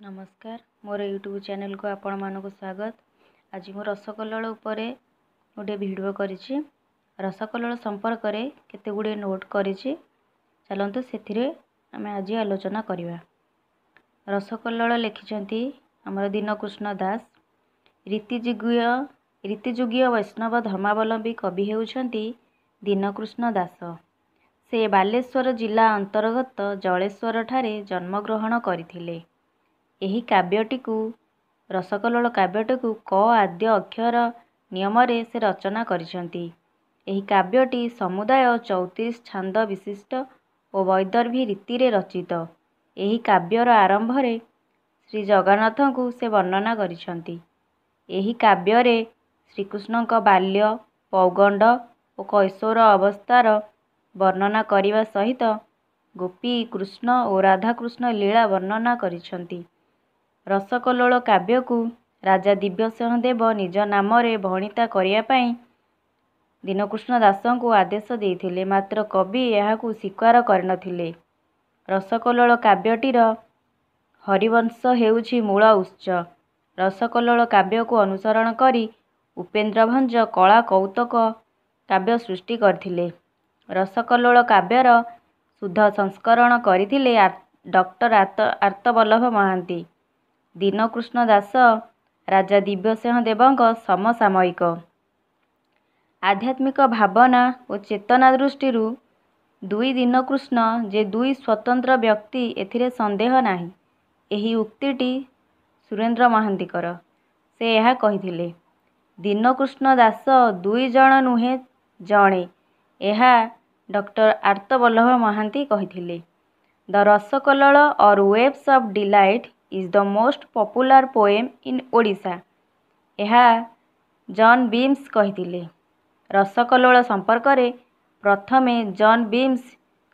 ନମସ୍କାର। ମୋର ୟୁଟ୍ୟୁବ୍ ଚ୍ୟାନେଲ୍କୁ ଆପଣମାନଙ୍କୁ ସ୍ୱାଗତ। ଆଜି ମୁଁ ରସକଲ୍ଲୋଳ ଉପରେ ଗୋଟିଏ ଭିଡ଼ିଓ କରିଛି। ରସକଲ୍ଲୋଳ ସମ୍ପର୍କରେ କେତେ ଗୁଡ଼ିଏ ନୋଟ୍ କରିଛି। ଚାଲନ୍ତୁ ସେଥିରେ ଆମେ ଆଜି ଆଲୋଚନା କରିବା। ରସକଲ୍ଲୋଳ ଲେଖିଛନ୍ତି ଆମର ଦୀନକୃଷ୍ଣ ଦାସ। ରୀତିଯୁଗୀୟ ରୀତିଯୁଗୀୟ ବୈଷ୍ଣବ ଧର୍ମାବଲମ୍ବୀ କବି ହେଉଛନ୍ତି ଦୀନକୃଷ୍ଣ ଦାସ। ସେ ବାଲେଶ୍ୱର ଜିଲ୍ଲା ଅନ୍ତର୍ଗତ ଜଳେଶ୍ୱରଠାରେ ଜନ୍ମଗ୍ରହଣ କରିଥିଲେ। ଏହି କାବ୍ୟଟିକୁ ରସକଲ୍ଲୋଳ କାବ୍ୟଟିକୁ କ ଆଦ୍ୟ ଅକ୍ଷର ନିୟମରେ ସେ ରଚନା କରିଛନ୍ତି। ଏହି କାବ୍ୟଟି ସମୁଦାୟ ଚଉତିରିଶ ଛାନ୍ଦ ବିଶିଷ୍ଟ ଓ ବୈଦର୍ଭୀ ରୀତିରେ ରଚିତ। ଏହି କାବ୍ୟର ଆରମ୍ଭରେ ଶ୍ରୀ ଜଗନ୍ନାଥଙ୍କୁ ସେ ବର୍ଣ୍ଣନା କରିଛନ୍ତି। ଏହି କାବ୍ୟରେ ଶ୍ରୀକୃଷ୍ଣଙ୍କ ବାଲ୍ୟ ପୌଗଣ୍ଡ ଓ କୈଶୋର ଅବସ୍ଥାର ବର୍ଣ୍ଣନା କରିବା ସହିତ ଗୋପୀ କୃଷ୍ଣ ଓ ରାଧାକୃଷ୍ଣ ଲୀଳା ବର୍ଣ୍ଣନା କରିଛନ୍ତି। ରସକଲ୍ଲୋଳ କାବ୍ୟକୁ ରାଜା ଦିବ୍ୟସିଂହ ଦେବ ନିଜ ନାମରେ ଭଣିତା କରିବା ପାଇଁ ଦୀନକୃଷ୍ଣ ଦାସଙ୍କୁ ଆଦେଶ ଦେଇଥିଲେ। ମାତ୍ର କବି ଏହାକୁ ସ୍ୱୀକାର କରିନଥିଲେ। ରସକଲ୍ଲୋଳ କାବ୍ୟଟିର ହରିବଂଶ ହେଉଛି ମୂଳ ଉତ୍ସ। ରସକଲ୍ଲୋଳ କାବ୍ୟକୁ ଅନୁସରଣ କରି ଉପେନ୍ଦ୍ର ଭଞ୍ଜ କଳା କୌତୁକ କାବ୍ୟ ସୃଷ୍ଟି କରିଥିଲେ। ରସକଲ୍ଲୋଳ କାବ୍ୟର ଶୁଦ୍ଧ ସଂସ୍କରଣ କରିଥିଲେ ଡକ୍ଟର ଆର୍ତ୍ତବଲ୍ଲଭ ମହାନ୍ତି। ଦୀନକୃଷ୍ଣ ଦାସ ରାଜା ଦିବ୍ୟସିଂହ ଦେବଙ୍କ ସମସାମୟିକ। ଆଧ୍ୟାତ୍ମିକ ଭାବନା ଓ ଚେତନା ଦୃଷ୍ଟିରୁ ଦୁଇ ଦୀନକୃଷ୍ଣ ଯେ ଦୁଇ ସ୍ୱତନ୍ତ୍ର ବ୍ୟକ୍ତି ଏଥିରେ ସନ୍ଦେହ ନାହିଁ ଏହି ଉକ୍ତିଟି ସୁରେନ୍ଦ୍ର ମହାନ୍ତିଙ୍କର। ସେ ଏହା କହିଥିଲେ ଦୀନକୃଷ୍ଣ ଦାସ ଦୁଇ ଜଣ ନୁହେଁ ଜଣେ ଏହା ଡକ୍ଟର ଆର୍ତ୍ତବଲ୍ଲଭ ମହାନ୍ତି କହିଥିଲେ। The Rasakallola or waves of delight is the most popular poem in Odisha ଏହା ଜନ୍ ବିମ୍ସ କହିଥିଲେ। ରସକଲ୍ଲୋଳ ସମ୍ପର୍କରେ ପ୍ରଥମେ ଜନ୍ ବିମ୍ସ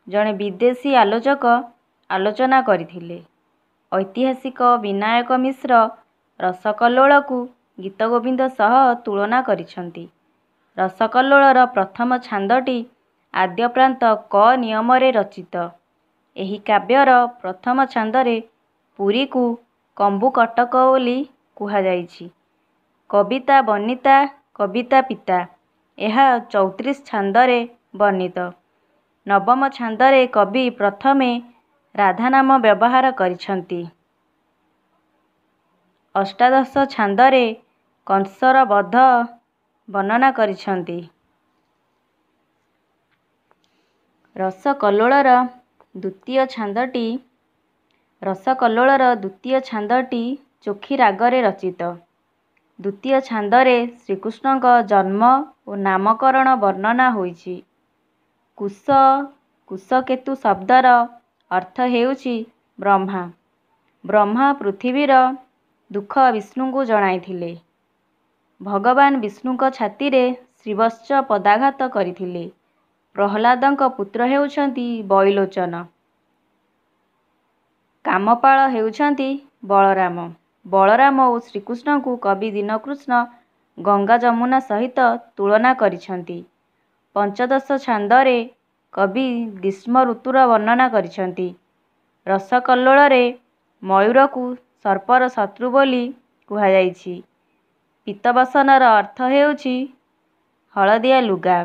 ଜଣେ ବିଦେଶୀ ଆଲୋଚକ ଆଲୋଚନା କରିଥିଲେ। ଐତିହାସିକ ବିନାୟକ ମିଶ୍ର ରସକଲ୍ଲୋଳକୁ ଗୀତଗୋବିନ୍ଦ ସହ ତୁଳନା କରିଛନ୍ତି। ରସକଲ୍ଲୋଳର ପ୍ରଥମ ଛାନ୍ଦଟି ଆଦ୍ୟପ୍ରାନ୍ତ କ ନିୟମରେ ରଚିତ। ଏହି କାବ୍ୟର ପ୍ରଥମ ଛାନ୍ଦରେ ପୁରୀକୁ କମ୍ବୁକଟକ ବୋଲି କୁହାଯାଇଛି। କବିତା ବନିତା କବିତା ପିତା ଏହା ଚଉତିରିଶ ଛାନ୍ଦରେ ବର୍ଣ୍ଣିତ। ନବମ ଛାନ୍ଦରେ କବି ପ୍ରଥମେ ରାଧା ନାମ ବ୍ୟବହାର କରିଛନ୍ତି। ଅଷ୍ଟାଦଶ ଛାନ୍ଦରେ କଂସର ବଧ ବର୍ଣ୍ଣନା କରିଛନ୍ତି। ରସକଲ୍ଲୋଳର ଦ୍ୱିତୀୟ ଛାନ୍ଦଟି ରସକଲ୍ଲୋଳର ଦ୍ୱିତୀୟ ଛାନ୍ଦଟି ଚୋଖୀ ରାଗରେ ରଚିତ। ଦ୍ୱିତୀୟ ଛାନ୍ଦରେ ଶ୍ରୀକୃଷ୍ଣଙ୍କ ଜନ୍ମ ଓ ନାମକରଣ ବର୍ଣ୍ଣନା ହୋଇଛି। କୁଶ କୁଶକେତୁ ଶବ୍ଦର ଅର୍ଥ ହେଉଛି ବ୍ରହ୍ମା। ବ୍ରହ୍ମା ପୃଥିବୀର ଦୁଃଖ ବିଷ୍ଣୁଙ୍କୁ ଜଣାଇଥିଲେ। ଭଗବାନ ବିଷ୍ଣୁଙ୍କ ଛାତିରେ ଶ୍ରୀବତ୍ସ ପଦାଘାତ କରିଥିଲେ। ପ୍ରହ୍ଲାଦଙ୍କ ପୁତ୍ର ହେଉଛନ୍ତି ବଇଲୋଚନ କାମପାଳ ହେଉଛନ୍ତି ବଳରାମ। ବଳରାମ ଓ ଶ୍ରୀକୃଷ୍ଣଙ୍କୁ କବି ଦୀନକୃଷ୍ଣ ଗଙ୍ଗା ଯମୁନା ସହିତ ତୁଳନା କରିଛନ୍ତି। ପଞ୍ଚଦଶ ଛାନ୍ଦରେ କବି ଗ୍ରୀଷ୍ମ ଋତୁର ବର୍ଣ୍ଣନା କରିଛନ୍ତି। ରସକଲ୍ଲୋଳରେ ମୟୂରକୁ ସର୍ପର ଶତ୍ରୁ ବୋଲି କୁହାଯାଇଛି। ପୀତବସନର ଅର୍ଥ ହେଉଛି ହଳଦିଆ ଲୁଗା।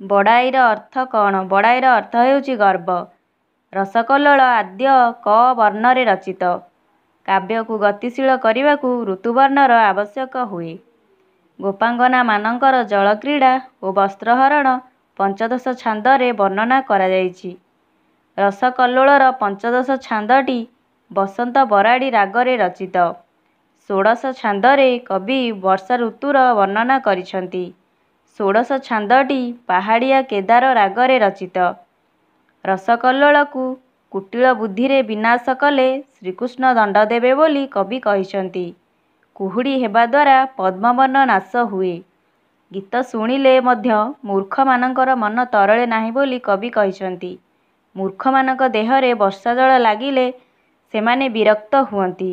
ବଡ଼ାଇର ଅର୍ଥ କ'ଣ? ବଡ଼ାଇର ଅର୍ଥ ହେଉଛି ଗର୍ବ। ରସକଲ୍ଲୋଳ ଆଦ୍ୟ କ ବର୍ଣ୍ଣରେ ରଚିତ। କାବ୍ୟକୁ ଗତିଶୀଳ କରିବାକୁ ଋତୁବର୍ଣ୍ଣର ଆବଶ୍ୟକ ହୁଏ। ଗୋପାଙ୍ଗନାମାନଙ୍କର ଜଳକ୍ରୀଡ଼ା ଓ ବସ୍ତ୍ରହରଣ ପଞ୍ଚଦଶ ଛାନ୍ଦରେ ବର୍ଣ୍ଣନା କରାଯାଇଛି। ରସକଲ୍ଲୋଳର ପଞ୍ଚଦଶ ଛାନ୍ଦଟି ବସନ୍ତ ବରାଡ଼ି ରାଗରେ ରଚିତ। ଷୋଡ଼ଶ ଛାନ୍ଦରେ କବି ବର୍ଷା ଋତୁର ବର୍ଣ୍ଣନା କରିଛନ୍ତି। ଷୋଡ଼ଶ ଛାନ୍ଦଟି ପାହାଡ଼ିଆ କେଦାର ରାଗରେ ରଚିତ। ରସକଲ୍ଲୋଳକୁ କୁଟିଳ ବୁଦ୍ଧିରେ ବିନାଶ କଲେ ଶ୍ରୀକୃଷ୍ଣ ଦଣ୍ଡ ଦେବେ ବୋଲି କବି କହିଛନ୍ତି। କୁହୁଡ଼ି ହେବା ଦ୍ୱାରା ପଦ୍ମବନ ନାଶ ହୁଏ। ଗୀତ ଶୁଣିଲେ ମଧ୍ୟ ମୂର୍ଖମାନଙ୍କର ମନ ତରଳେ ନାହିଁ ବୋଲି କବି କହିଛନ୍ତି। ମୂର୍ଖମାନଙ୍କ ଦେହରେ ବର୍ଷାଜଳ ଲାଗିଲେ ସେମାନେ ବିରକ୍ତ ହୁଅନ୍ତି।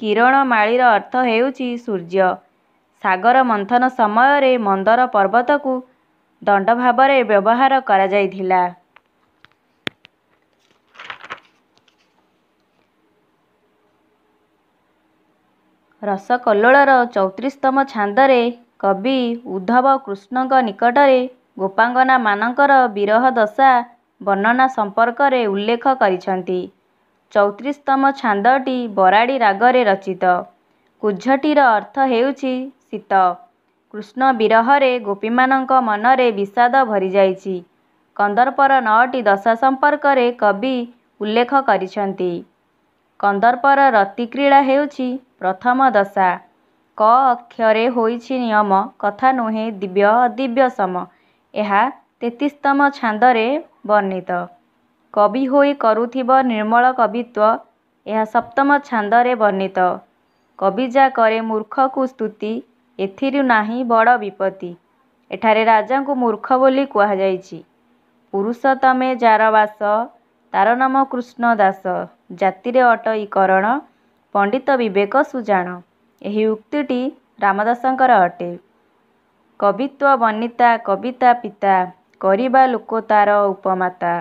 କିରଣ ମାଳୀର ଅର୍ଥ ହେଉଛି ସୂର୍ଯ୍ୟ। ସାଗର ମନ୍ଥନ ସମୟରେ ମନ୍ଦର ପର୍ବତକୁ ଦଣ୍ଡ ଭାବରେ ବ୍ୟବହାର କରାଯାଇଥିଲା। ରସକଲ୍ଲୋଳର ଚଉତିରିଶତମ ଛାନ୍ଦରେ କବି ଉଦ୍ଧବ କୃଷ୍ଣଙ୍କ ନିକଟରେ ଗୋପାଙ୍ଗନାମାନଙ୍କର ବିରହ ଦଶା ବର୍ଣ୍ଣନା ସମ୍ପର୍କରେ ଉଲ୍ଲେଖ କରିଛନ୍ତି। ଚଉତିରିଶତମ ଛାନ୍ଦଟି ବରାଡ଼ି ରାଗରେ ରଚିତ। କୁଝଟିର ଅର୍ଥ ହେଉଛି ଶୀତ। କୃଷ୍ଣ ବିରହରେ ଗୋପୀମାନଙ୍କ ମନରେ ବିଷାଦ ଭରିଯାଇଛି। କନ୍ଦର୍ପର ନଅଟି ଦଶା ସମ୍ପର୍କରେ କବି ଉଲ୍ଲେଖ କରିଛନ୍ତି। କନ୍ଦର୍ପର ରତିକ୍ରୀଡ଼ା ହେଉଛି ପ୍ରଥମ ଦଶା। କ ଅକ୍ଷରେ ହୋଇଛି ନିୟମ କଥା ନୁହେଁ ଦିବ୍ୟ ଅଦିବ୍ୟ ସମ। ଏହା ତେତିଶତମ ଛାନ୍ଦରେ ବର୍ଣ୍ଣିତ। କବି ହୋଇ କରୁଥିବ ନିର୍ମଳ କବିତ୍ୱ ଏହା ସପ୍ତମ ଛାନ୍ଦରେ ବର୍ଣ୍ଣିତ। କବି ଯା କରେ ମୂର୍ଖକୁ ସ୍ତୁତି ଏଥିରୁ ନାହିଁ ବଡ଼ ବିପତ୍ତି। ଏଠାରେ ରାଜାଙ୍କୁ ମୂର୍ଖ ବୋଲି କୁହାଯାଇଛି। ପୁରୁଷ ତମେ ଯାର ବାସ ତାର ନାମ କୃଷ୍ଣ ଦାସ ଜାତିରେ ଅଟଇ କରଣ ପଣ୍ଡିତ ବିବେକ ସୁଜାଣ। ଏହି ଉକ୍ତିଟି ରାମଦାସଙ୍କର ଅଟେ। କବିତ୍ୱ ବନିତା କବିତା ପିତା କରିବା ଲୋକ ତାର ଉପମାତା।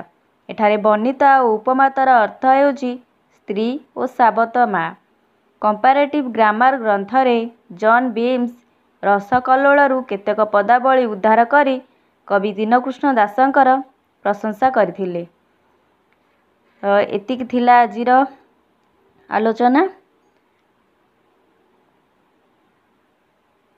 ଏଠାରେ ବନିତା ଓ ଉପମାତାର ଅର୍ଥ ହେଉଛି ସ୍ତ୍ରୀ ଓ ସାବତ ମା'। କମ୍ପାରେଟିଭ ଗ୍ରାମାର ଗ୍ରନ୍ଥରେ ଜନ୍ ବିମ୍ସ ରସକଲ୍ଲୋଳରୁ କେତେକ ପଦାବଳୀ ଉଦ୍ଧାର କରି କବି ଦୀନକୃଷ୍ଣ ଦାସଙ୍କର ପ୍ରଶଂସା କରିଥିଲେ। ଏତିକି ଥିଲା ଆଜିର ଆଲୋଚନା।